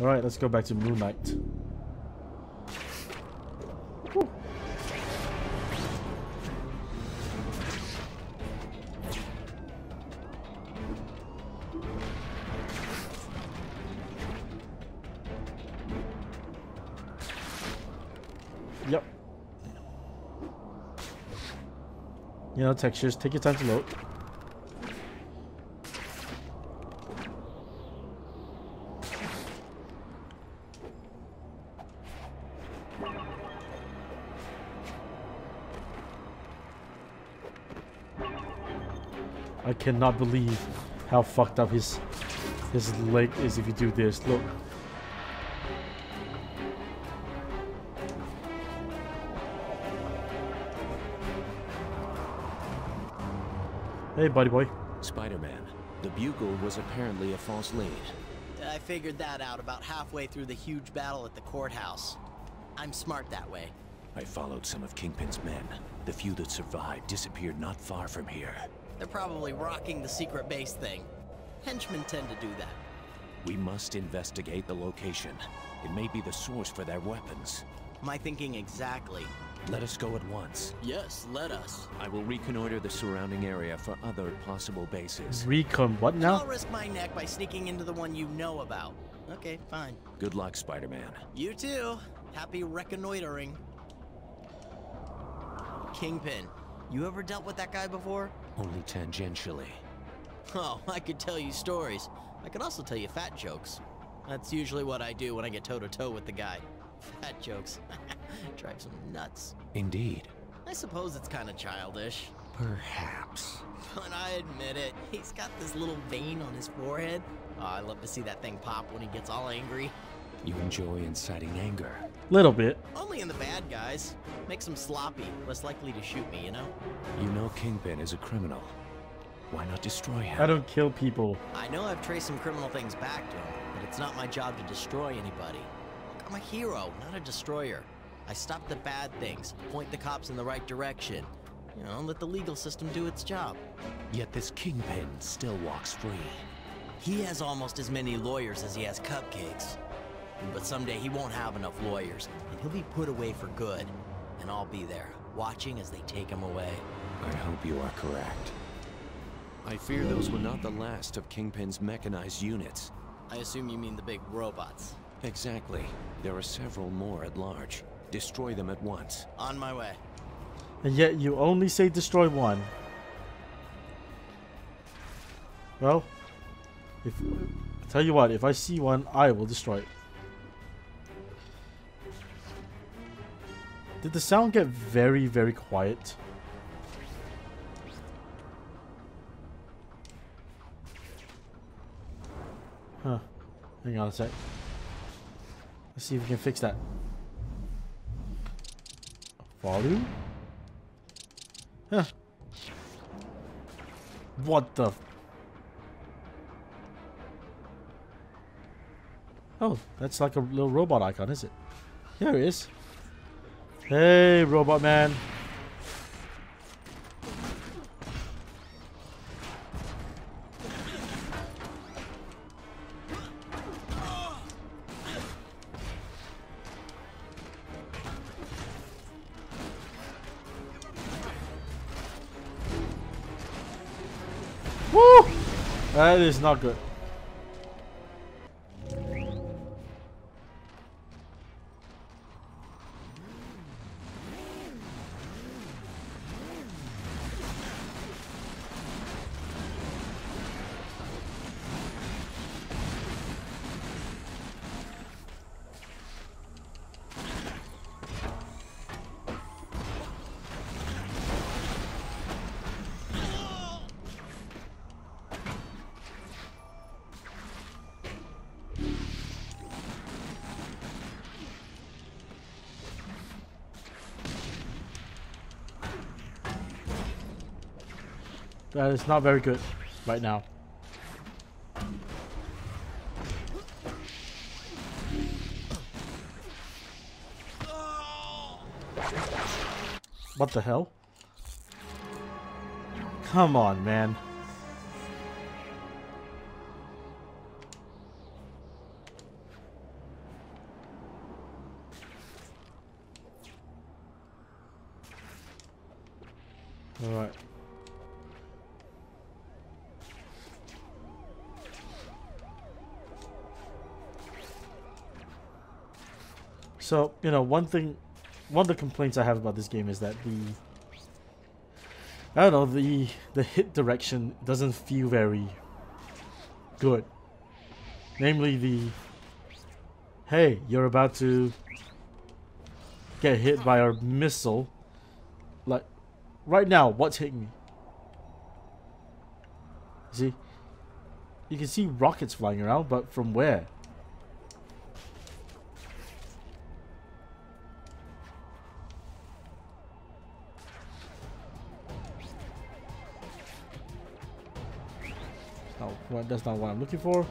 Alright, let's go back to Moonlight. Whew. Yep. You know, textures, take your time to load. Cannot believe how fucked up his his leg is if you do this. Look. Hey, buddy boy. Spider-Man, the Bugle was apparently a false lead. I figured that out about halfway through the huge battle at the courthouse. I'm smart that way. I followed some of Kingpin's men. The few that survived disappeared not far from here. They're probably rocking the secret base thing. Henchmen tend to do that. We must investigate the location. It may be the source for their weapons. My thinking exactly. Let us go at once. Yes, let us. I will reconnoiter the surrounding area for other possible bases. Recon what now? I'll risk my neck by sneaking into the one you know about. Okay, fine. Good luck, Spider-Man. You too. Happy reconnoitering. Kingpin, you ever dealt with that guy before? Only tangentially. Oh, I could tell you stories. I could also tell you fat jokes. That's usually what I do when I get toe to toe with the guy. Fat jokes. Drives him nuts. Indeed. I suppose it's kind of childish. Perhaps. But I admit it, he's got this little vein on his forehead. Oh, I love to see that thing pop when he gets all angry. You enjoy inciting anger. Little bit. Only in the bad guys. Makes them sloppy, less likely to shoot me, you know? You know Kingpin is a criminal. Why not destroy him? I don't kill people. I know I've traced some criminal things back to him, but it's not my job to destroy anybody. Look, I'm a hero, not a destroyer. I stop the bad things, point the cops in the right direction. You know, let the legal system do its job. Yet this Kingpin still walks free. He has almost as many lawyers as he has cupcakes. But someday he won't have enough lawyers, and he'll be put away for good. And I'll be there, watching as they take him away. I hope you are correct. I fear those were not the last of Kingpin's mechanized units. I assume you mean the big robots. Exactly. There are several more at large. Destroy them at once. On my way. And yet you only say destroy one. Well, if I tell you what, if I see one, I will destroy it. Did the sound get very, very quiet? Huh. Hang on a sec. Let's see if we can fix that. Volume? Huh. What the? Oh, that's like a little robot icon, is it? There it is. Hey, robot man. Woo! That is not good. Uh, that is not very good right now. What the hell? Come on, man. Alright. So, you know, one thing, one of the complaints I have about this game is that the, I don't know, the, the hit direction doesn't feel very good. Namely the, hey, you're about to get hit by a missile. Like, right now, what's hitting me? See? You can see rockets flying around, but from where? Well, that's not what I'm looking for.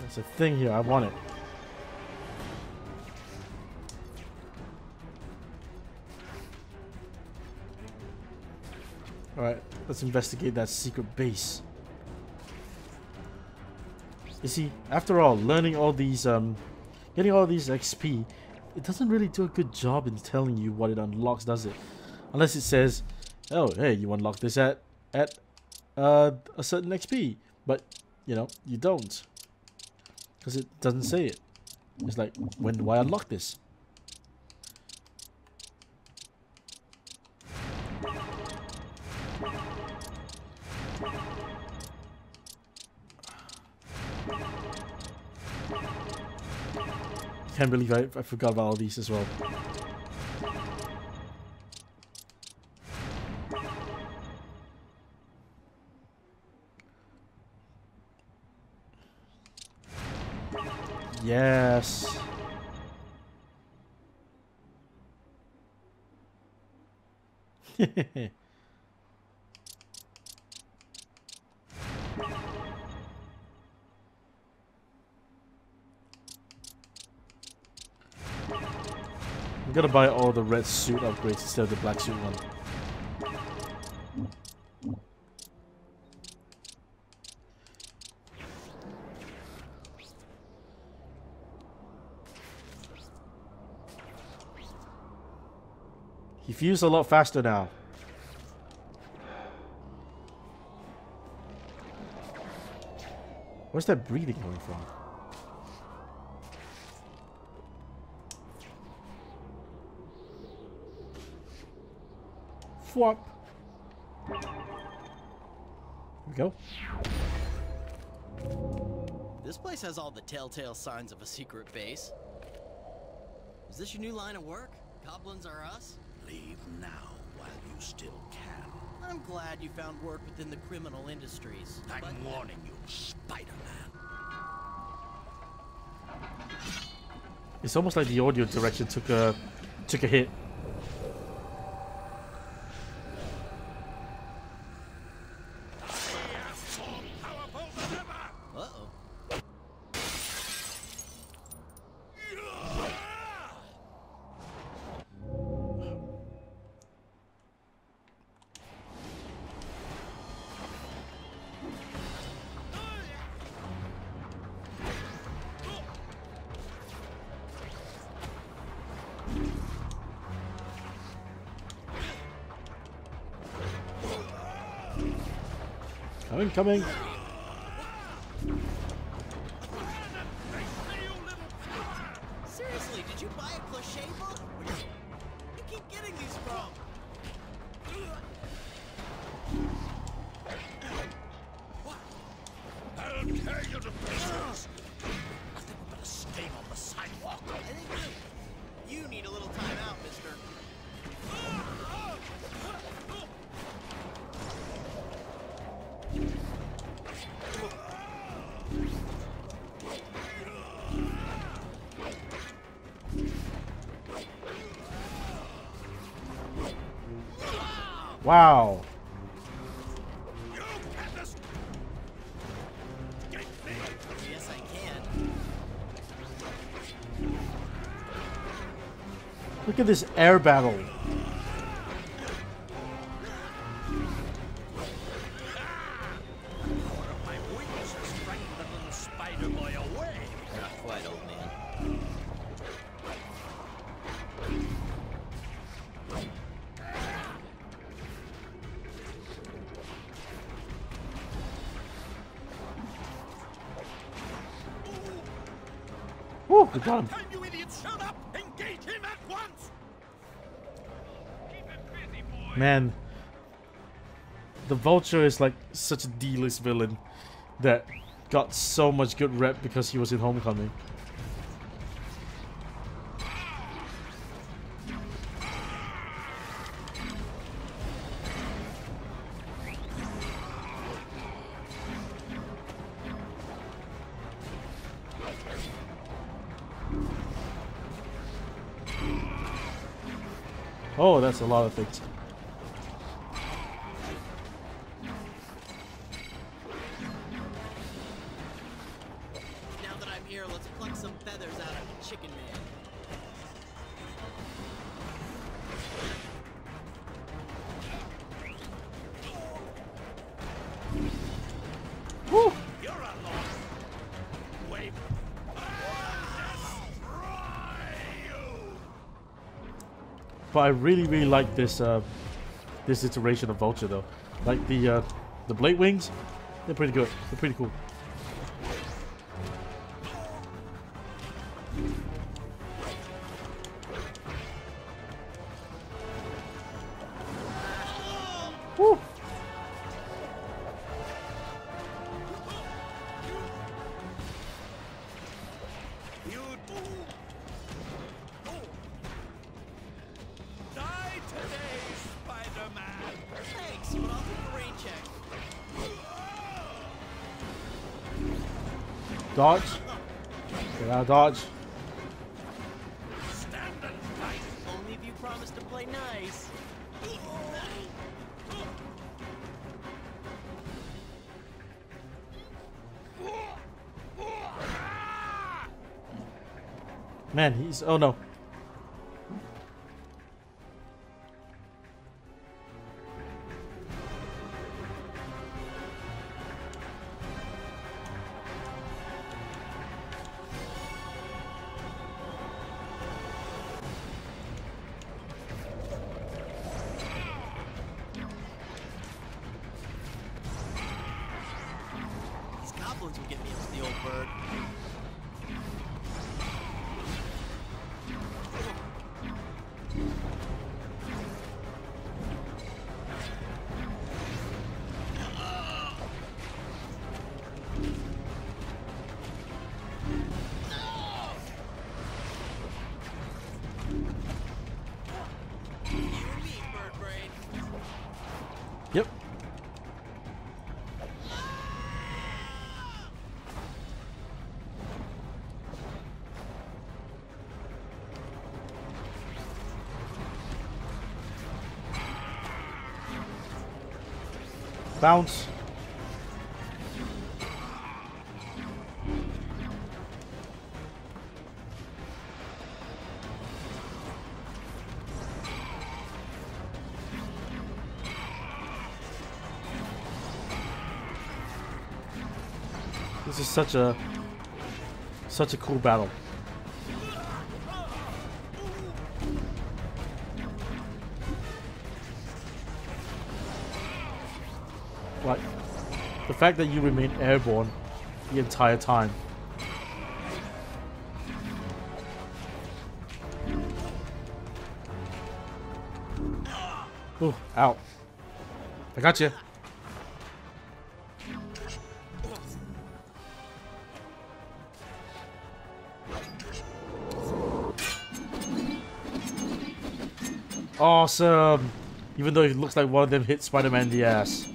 There's a thing here. I want it. Let's investigate that secret base. You see, after all, learning all these, um, getting all these XP, it doesn't really do a good job in telling you what it unlocks, does it? Unless it says, oh, hey, you unlock this at, at, uh, a certain XP. But, you know, you don't. Because it doesn't say it. It's like, when do I unlock this? Can't believe I, I forgot about all these as well. Yes. I'm gonna buy all the red suit upgrades instead of the black suit one. He fused a lot faster now. Where's that breathing coming from? Fwop. Here we go. This place has all the telltale signs of a secret base. Is this your new line of work? Goblins are us? Leave now while you still can. I'm glad you found work within the criminal industries. I'm but- warning you, Spider-Man. It's almost like the audio direction took a took a hit. Coming, Look at this air battle. Vulture is like such a D-list villain that got so much good rep because he was in Homecoming. Oh, that's a lot of things. I really, really like this uh, this iteration of Vulture though. Like the uh, the blade wings, they're pretty good. They're pretty cool. Man, he's oh no. Yep. Bounce. Such a such a cool battle. Like the fact that you remain airborne the entire time. Ooh, out. I got you. Awesome. Even though it looks like one of them hit Spider-Man in the ass.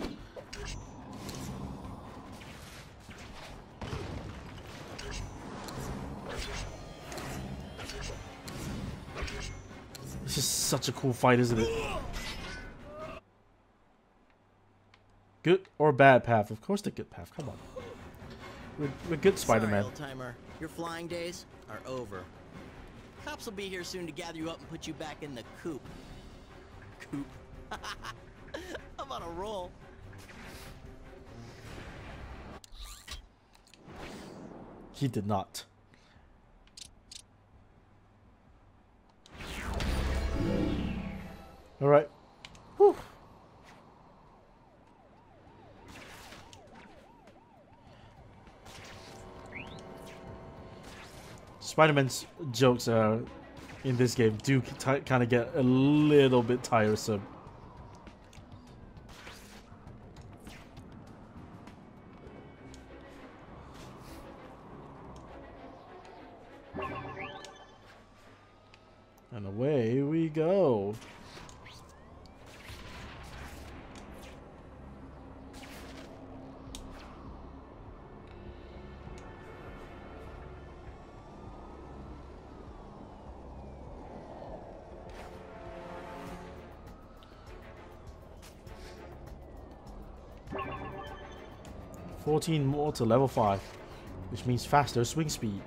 This is such a cool fight, isn't it? Good or bad path? Of course the good path. Come on. We're, we're good Spider-Man. Sorry. Your flying days are over. Cops will be here soon to gather you up and put you back in the coop. Coop. I'm on a roll. He did not. Alright. Whew. Spider-Man's jokes uh, in this game do kind of get a little bit tiresome. And away we go. Fourteen more to level five, which means faster swing speed.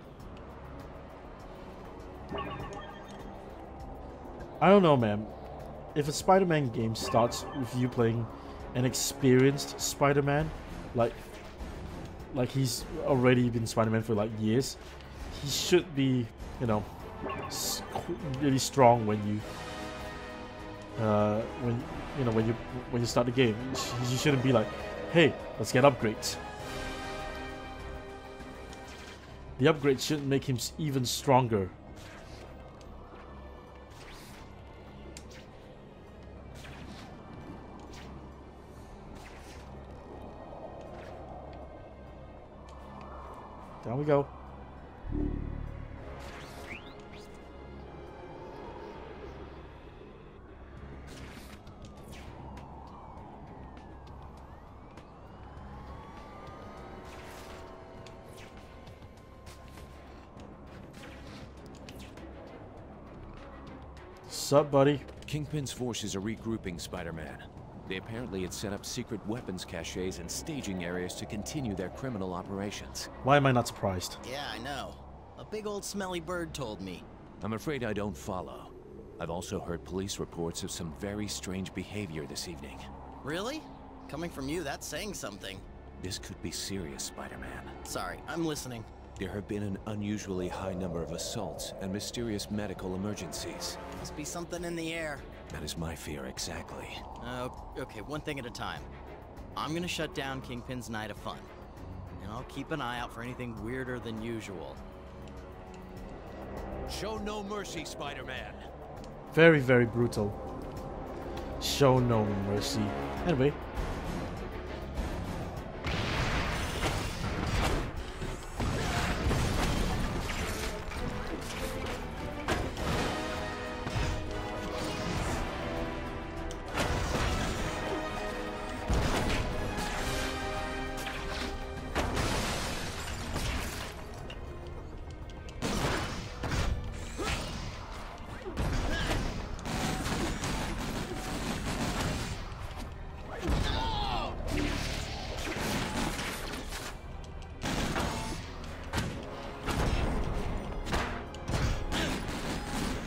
I don't know, man. If a Spider-Man game starts with you playing an experienced Spider-Man, like like he's already been Spider-Man for like years, he should be, you know, really strong when you uh, when you know when you when you start the game. You shouldn't be like, hey, let's get upgrades. The upgrade should make him even stronger. Down we go. Sup, buddy? Kingpin's forces are regrouping Spider-Man. They apparently had set up secret weapons caches and staging areas to continue their criminal operations. Why am I not surprised? Yeah, I know. A big old smelly bird told me. I'm afraid I don't follow. I've also heard police reports of some very strange behavior this evening. Really? Coming from you, that's saying something. This could be serious, Spider-Man. Sorry, I'm listening. There have been an unusually high number of assaults and mysterious medical emergencies. Must be something in the air. That is my fear exactly. Uh, okay, one thing at a time. I'm gonna shut down Kingpin's Night of Fun. And I'll keep an eye out for anything weirder than usual. Show no mercy, Spider-Man. Very, very brutal. Show no mercy. Anyway,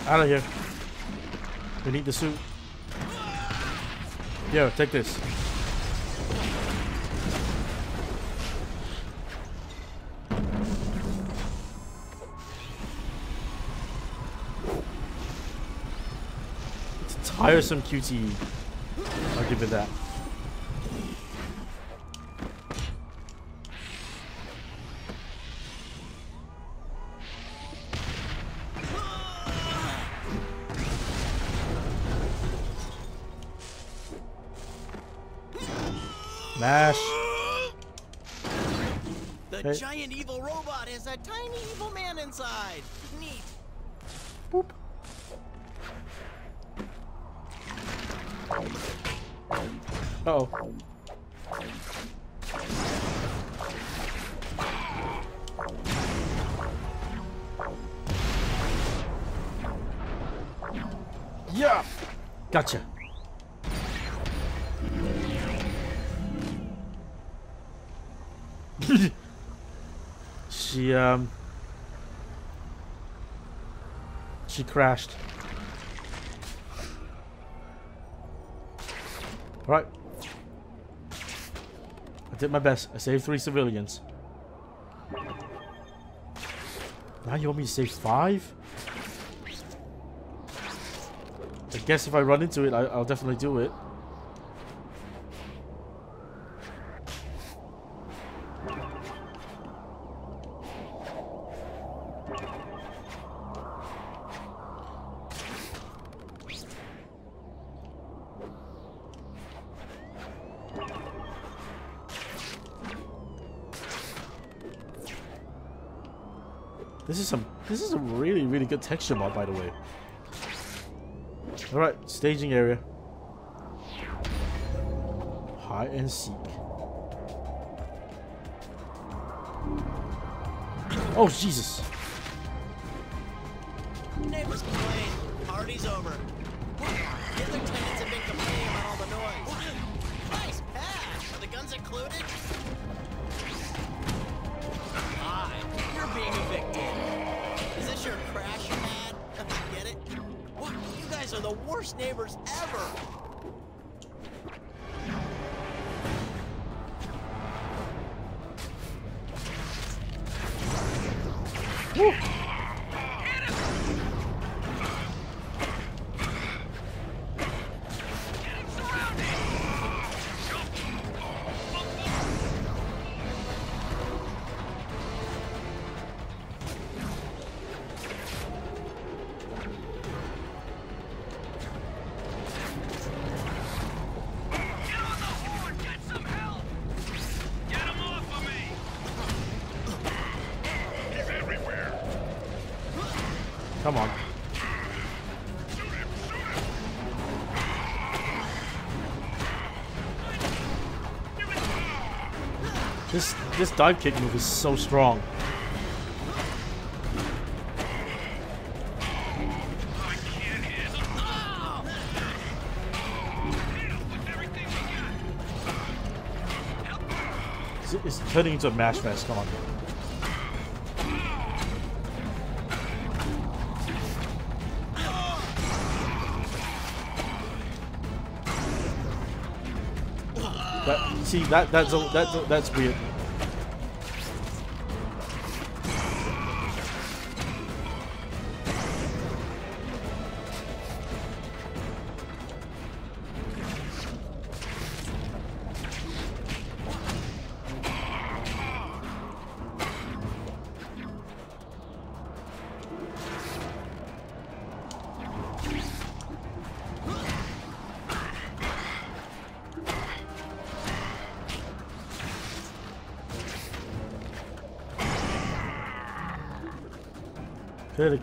Out of here. We need the suit. Yo, take this. It's tiresome QTE. I'll give it that. Mash. The Hey. giant evil robot has a tiny evil man inside. Neat. Boop. Uh oh. Yeah. Gotcha. Um She crashed. Alright. I did my best. I saved three civilians. Now you want me to save five? I guess if I run into it, I, I'll definitely do it. This is some this is a really really good texture mod by the way. Alright, staging area. Hide and seek. Oh Jesus. Neighbors complain. Party's over. The other tenants have been complaining about all the noise. Nice patch. Are the guns included? Guys are the worst neighbors ever. This dive kick move is so strong. It's, it's turning into a mash fest. Come on. That, see that that's a, that's a, that's weird.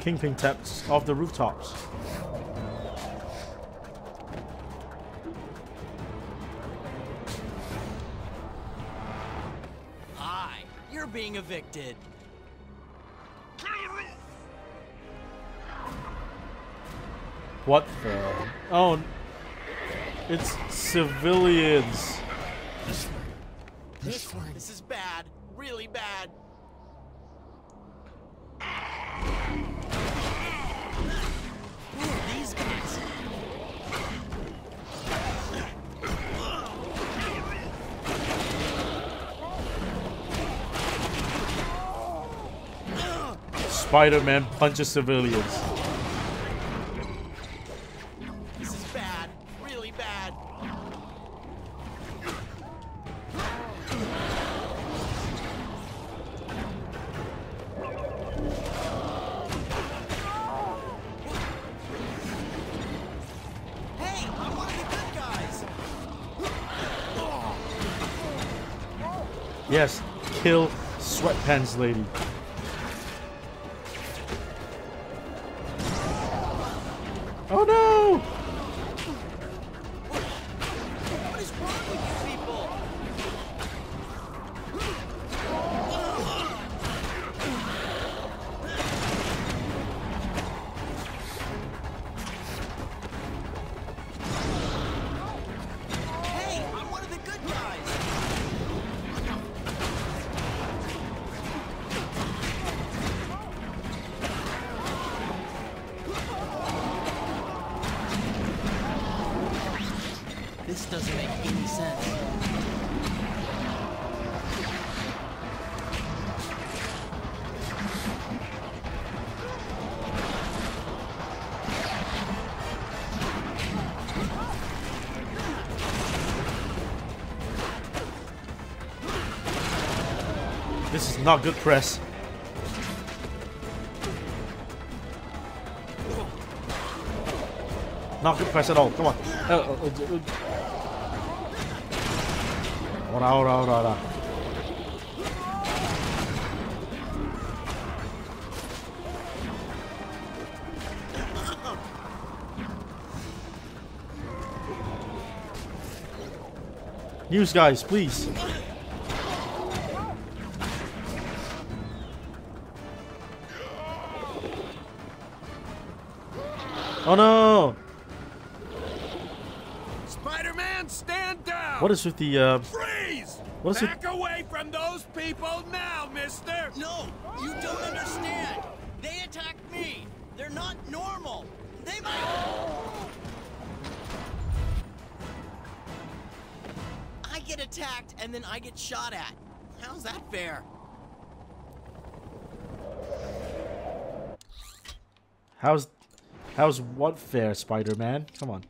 Kingpin taps off the rooftops. Hi. You're being evicted. What the? Oh, it's civilians. This one. This is bad. Really Spider-Man punches civilians. This is bad. Really bad. Hey, I'm one of the good guys. Yes, kill sweatpants lady. This doesn't make any sense. This is not good press. Not good press at all. Come on. Uh, uh, uh, uh. Ora, ora, ora, ora. News guys, please. Oh no! Spider-Man, stand down! What is with the uh! What is it- Back away from those people now, mister! No, you don't understand. They attacked me. They're not normal. They might. I get attacked and then I get shot at. How's that fair? how's how's what fair, Spider-Man? Come on.